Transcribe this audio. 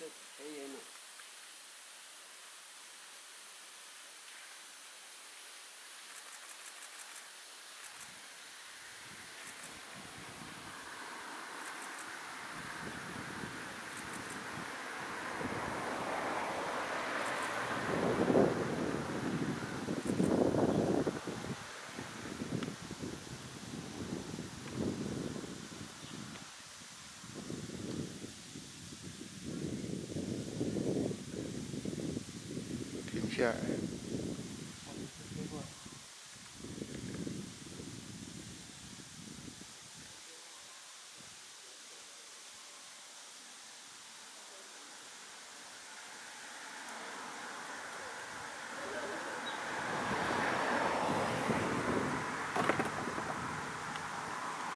有一个黑烟了。Yeah.